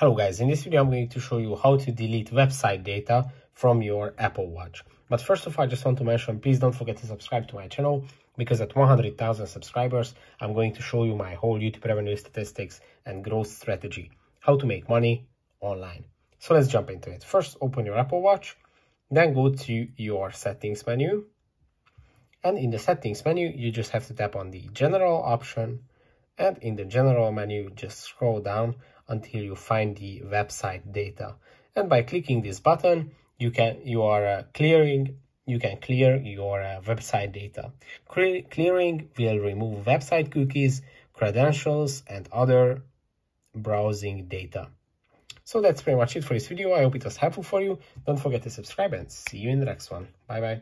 Hello guys, in this video I'm going to show you how to delete website data from your Apple Watch. But first of all, I just want to mention, please don't forget to subscribe to my channel because at 100,000 subscribers, I'm going to show you my whole YouTube revenue statistics and growth strategy, how to make money online. So let's jump into it. First, open your Apple Watch, then go to your settings menu. And in the settings menu, you just have to tap on the general option and in the general menu, just scroll down until you find the website data. And by clicking this button, you can you are uh, clearing you can clear your uh, website data. Cle clearing will remove website cookies, credentials, and other browsing data. So that's pretty much it for this video. I hope it was helpful for you. Don't forget to subscribe and see you in the next one. Bye bye.